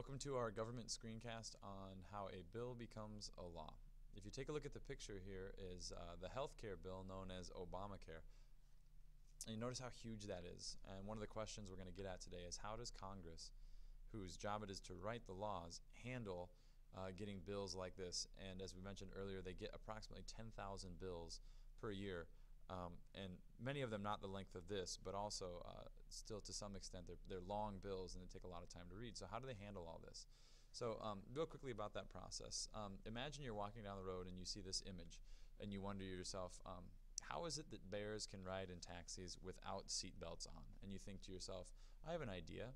Welcome to our government screencast on how a bill becomes a law. If you take a look at the picture here is uh, the health care bill known as Obamacare. And you notice how huge that is. And one of the questions we're going to get at today is how does Congress, whose job it is to write the laws, handle uh, getting bills like this? And as we mentioned earlier, they get approximately 10,000 bills per year um, and many of them not the length of this, but also uh, still to some extent they're, they're long bills and they take a lot of time to read. So how do they handle all this? So um, real quickly about that process. Um, imagine you're walking down the road and you see this image and you wonder to yourself, um, how is it that bears can ride in taxis without seatbelts on? And you think to yourself, I have an idea.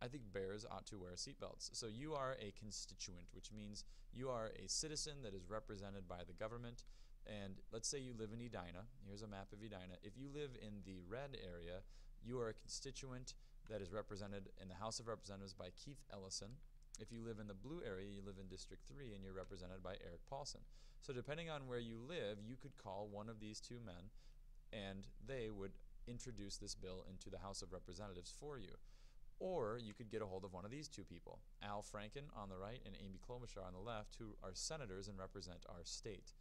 I think bears ought to wear seatbelts. So you are a constituent, which means you are a citizen that is represented by the government and let's say you live in Edina. Here's a map of Edina. If you live in the red area, you are a constituent that is represented in the House of Representatives by Keith Ellison. If you live in the blue area, you live in District 3 and you're represented by Erik Paulsen. So depending on where you live, you could call one of these two men and they would introduce this bill into the House of Representatives for you. Or you could get a hold of one of these two people, Al Franken on the right and Amy Klobuchar on the left, who are senators and represent our state.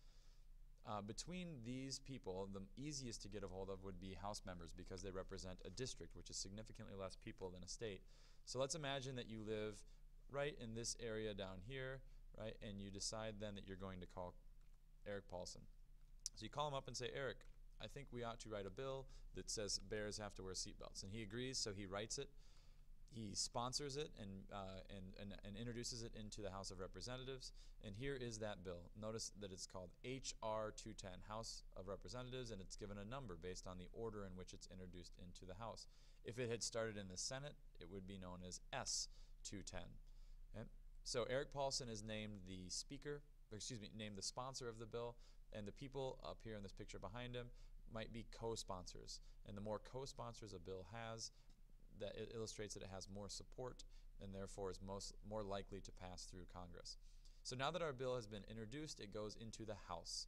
Uh, between these people, the easiest to get a hold of would be House members because they represent a district, which is significantly less people than a state. So let's imagine that you live right in this area down here, right, and you decide then that you're going to call Erik Paulsen. So you call him up and say, Erik, I think we ought to write a bill that says bears have to wear seatbelts. And he agrees, so he writes it he sponsors it and, uh, and, and, and, introduces it into the House of Representatives. And here is that bill. Notice that it's called H.R. 210, House of Representatives, and it's given a number based on the order in which it's introduced into the House. If it had started in the Senate, it would be known as S 210. Okay? So Erik Paulsen is named the Speaker, excuse me, named the sponsor of the bill, and the people up here in this picture behind him might be co-sponsors. And the more co-sponsors a bill has, that it illustrates that it has more support and therefore is most more likely to pass through Congress. So now that our bill has been introduced, it goes into the House.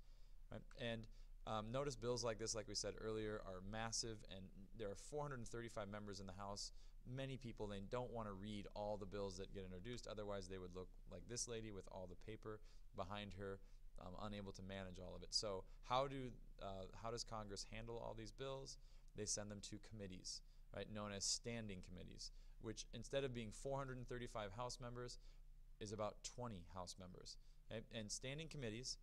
Right? And um, notice bills like this, like we said earlier, are massive, and there are 435 members in the House. Many people they don't want to read all the bills that get introduced. Otherwise, they would look like this lady with all the paper behind her, um, unable to manage all of it. So, how do uh, how does Congress handle all these bills? They send them to committees right, known as standing committees, which instead of being 435 House members, is about 20 House members. Okay? And standing committees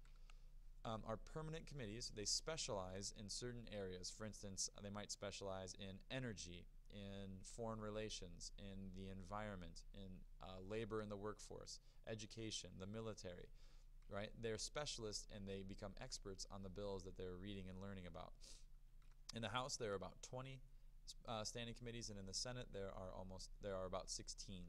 um, are permanent committees. They specialize in certain areas. For instance, they might specialize in energy, in foreign relations, in the environment, in uh, labor in the workforce, education, the military. Right? They're specialists and they become experts on the bills that they're reading and learning about. In the House, there are about 20 uh, standing committees, and in the Senate there are almost there are about 16.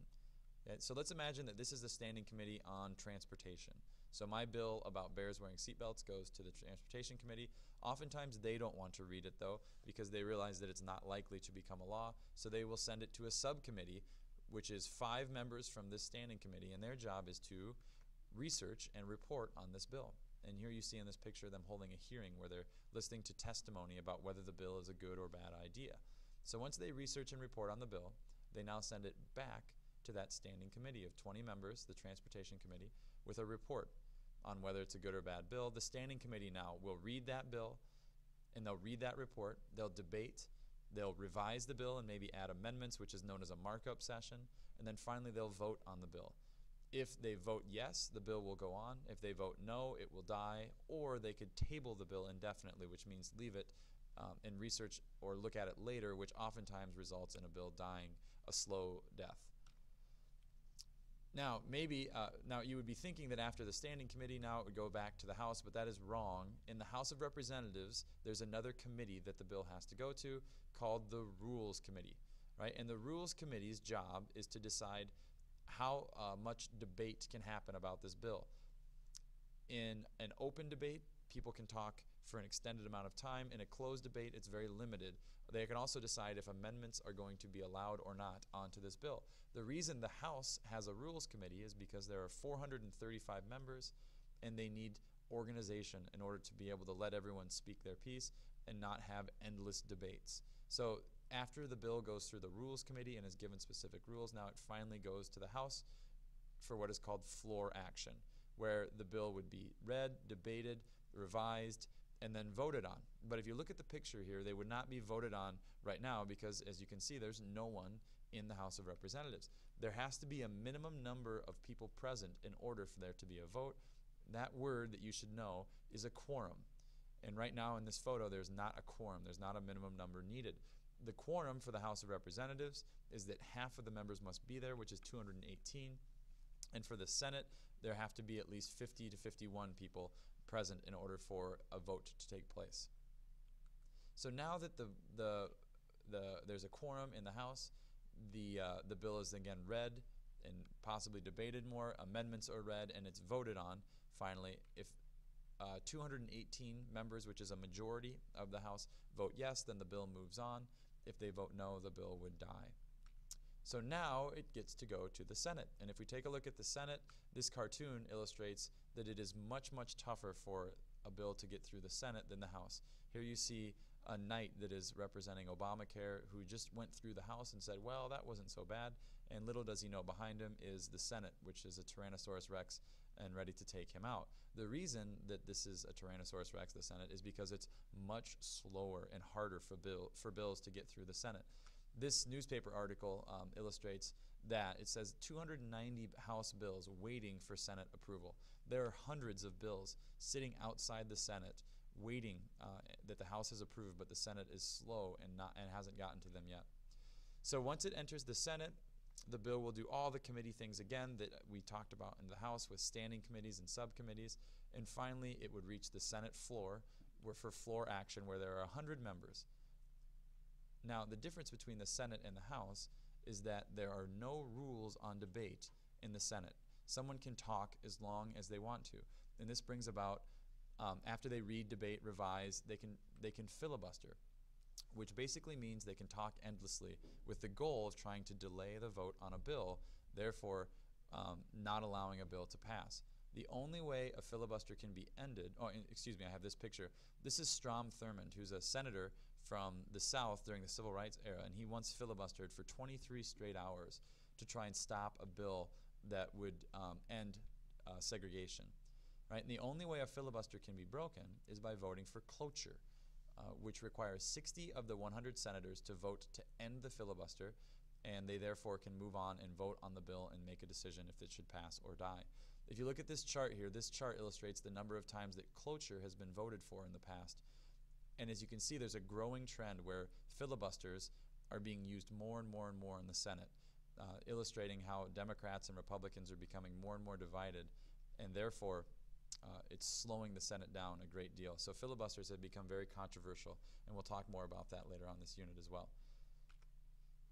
Okay? So let's imagine that this is the standing committee on transportation. So my bill about bears wearing seatbelts goes to the transportation committee. Oftentimes they don't want to read it though because they realize that it's not likely to become a law. So they will send it to a subcommittee, which is five members from this standing committee, and their job is to research and report on this bill. And here you see in this picture them holding a hearing where they're listening to testimony about whether the bill is a good or bad idea. So once they research and report on the bill, they now send it back to that standing committee of 20 members, the Transportation Committee, with a report on whether it's a good or bad bill. The standing committee now will read that bill and they'll read that report, they'll debate, they'll revise the bill and maybe add amendments, which is known as a markup session, and then finally they'll vote on the bill. If they vote yes, the bill will go on. If they vote no, it will die, or they could table the bill indefinitely, which means leave it um, and research or look at it later, which oftentimes results in a bill dying a slow death. Now, maybe uh, now you would be thinking that after the standing committee, now it would go back to the House, but that is wrong. In the House of Representatives, there's another committee that the bill has to go to called the Rules Committee, right? And the Rules Committee's job is to decide how uh, much debate can happen about this bill. In an open debate, people can talk for an extended amount of time. In a closed debate, it's very limited. They can also decide if amendments are going to be allowed or not onto this bill. The reason the House has a rules committee is because there are 435 members and they need organization in order to be able to let everyone speak their piece and not have endless debates. So after the bill goes through the Rules Committee and is given specific rules, now it finally goes to the House for what is called floor action, where the bill would be read, debated, revised, and then voted on. But if you look at the picture here, they would not be voted on right now because, as you can see, there's no one in the House of Representatives. There has to be a minimum number of people present in order for there to be a vote. That word that you should know is a quorum. And right now in this photo, there's not a quorum. There's not a minimum number needed. The quorum for the House of Representatives is that half of the members must be there, which is 218. And for the Senate, there have to be at least 50 to 51 people present in order for a vote to take place. So now that the, the, the, there's a quorum in the House, the, uh, the bill is again read and possibly debated more, amendments are read, and it's voted on finally. If uh, 218 members, which is a majority of the House, vote yes, then the bill moves on. If they vote no, the bill would die. So now it gets to go to the Senate. And if we take a look at the Senate, this cartoon illustrates that it is much, much tougher for a bill to get through the Senate than the House. Here you see a knight that is representing Obamacare who just went through the House and said, well, that wasn't so bad. And little does he know, behind him is the Senate, which is a Tyrannosaurus Rex and ready to take him out. The reason that this is a Tyrannosaurus Rex, the Senate, is because it's much slower and harder for, bill, for bills to get through the Senate. This newspaper article um, illustrates that it says 290 House bills waiting for Senate approval. There are hundreds of bills sitting outside the Senate waiting uh, that the House has approved, but the Senate is slow and not and hasn't gotten to them yet. So once it enters the Senate, the bill will do all the committee things again that we talked about in the House with standing committees and subcommittees, and finally it would reach the Senate floor where for floor action where there are 100 members. Now the difference between the Senate and the House is that there are no rules on debate in the Senate. Someone can talk as long as they want to. And this brings about um, after they read, debate, revise, they can, they can filibuster, which basically means they can talk endlessly with the goal of trying to delay the vote on a bill, therefore um, not allowing a bill to pass. The only way a filibuster can be ended, oh, excuse me, I have this picture. This is Strom Thurmond, who's a senator from the South during the Civil Rights era, and he once filibustered for 23 straight hours to try and stop a bill that would um, end uh, segregation. Right? And the only way a filibuster can be broken is by voting for cloture, uh, which requires 60 of the 100 senators to vote to end the filibuster, and they therefore can move on and vote on the bill and make a decision if it should pass or die. If you look at this chart here, this chart illustrates the number of times that cloture has been voted for in the past. And as you can see, there's a growing trend where filibusters are being used more and more and more in the Senate, uh, illustrating how Democrats and Republicans are becoming more and more divided, and therefore uh, it's slowing the Senate down a great deal. So filibusters have become very controversial, and we'll talk more about that later on this unit as well.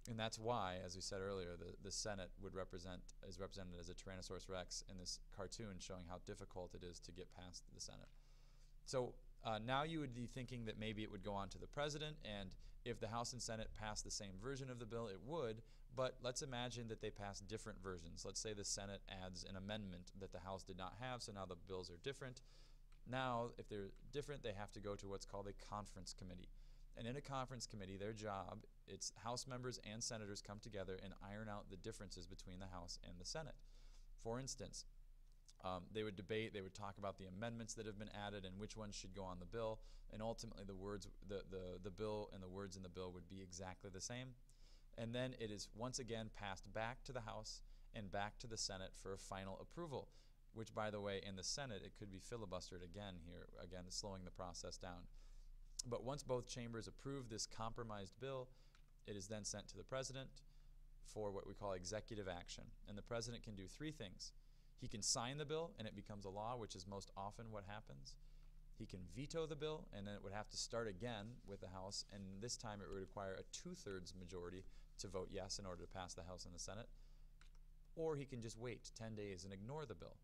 And that's why, as we said earlier, the, the Senate would represent is represented as a Tyrannosaurus Rex in this cartoon showing how difficult it is to get past the Senate. So uh, now you would be thinking that maybe it would go on to the president, and if the House and Senate pass the same version of the bill, it would, but let's imagine that they pass different versions. Let's say the Senate adds an amendment that the House did not have, so now the bills are different. Now, if they're different, they have to go to what's called a conference committee. And in a conference committee, their job, it's House members and senators come together and iron out the differences between the House and the Senate. For instance, um, they would debate, they would talk about the amendments that have been added and which ones should go on the bill, and ultimately the words, the, the, the bill and the words in the bill would be exactly the same and then it is once again passed back to the House and back to the Senate for a final approval, which, by the way, in the Senate, it could be filibustered again here, again, slowing the process down. But once both chambers approve this compromised bill, it is then sent to the President for what we call executive action. And the President can do three things. He can sign the bill and it becomes a law, which is most often what happens. He can veto the bill and then it would have to start again with the House, and this time it would require a two thirds majority to vote yes in order to pass the House and the Senate. Or he can just wait 10 days and ignore the bill.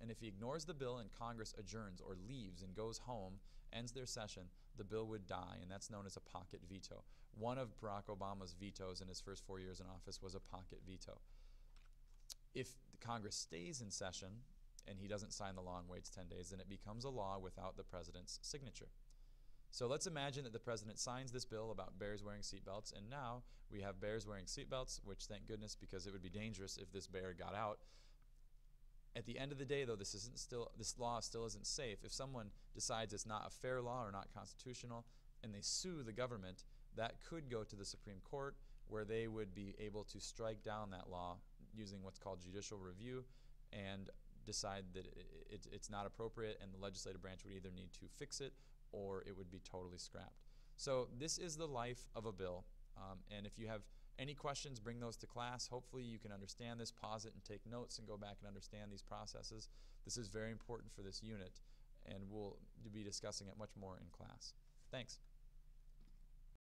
And if he ignores the bill and Congress adjourns or leaves and goes home, ends their session, the bill would die, and that's known as a pocket veto. One of Barack Obama's vetoes in his first four years in office was a pocket veto. If Congress stays in session and he doesn't sign the law and waits 10 days, then it becomes a law without the president's signature. So let's imagine that the president signs this bill about bears wearing seatbelts, and now we have bears wearing seatbelts, which thank goodness because it would be dangerous if this bear got out. At the end of the day, though, this isn't still this law still isn't safe. If someone decides it's not a fair law or not constitutional, and they sue the government, that could go to the Supreme Court, where they would be able to strike down that law using what's called judicial review, and decide that it, it, it's not appropriate, and the legislative branch would either need to fix it or it would be totally scrapped. So this is the life of a bill. Um, and if you have any questions, bring those to class. Hopefully you can understand this, pause it, and take notes and go back and understand these processes. This is very important for this unit, and we'll be discussing it much more in class. Thanks.